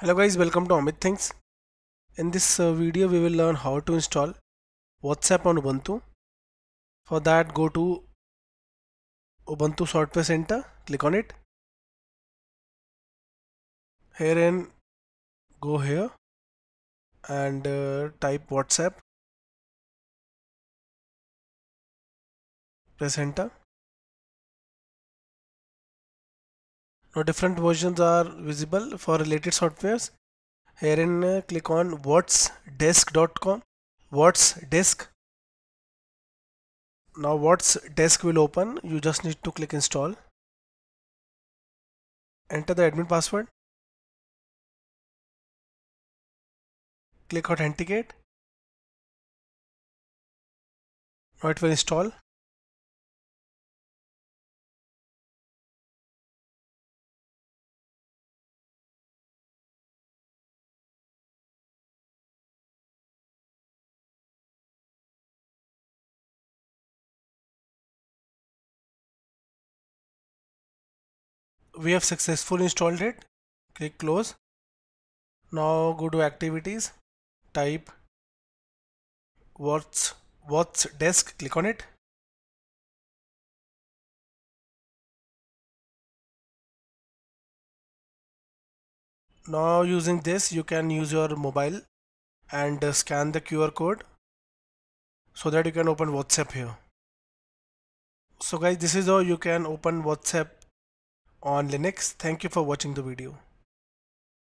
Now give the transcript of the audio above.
Hello guys, welcome to Amit Thinks. In this uh, video we will learn how to install WhatsApp on Ubuntu. For that go to Ubuntu Software Center, click on it. Here in go here and uh, type WhatsApp. Press enter. Now different versions are visible for related softwares. Herein uh, click on whatsdesk.com. What's desk. Now what's desk will open. You just need to click install. Enter the admin password. Click authenticate. Now it will install. We have successfully installed it. Click close. Now go to activities. Type what's what's desk. Click on it. Now using this you can use your mobile and scan the QR code so that you can open WhatsApp here. So guys this is how you can open WhatsApp on Linux. Thank you for watching the video.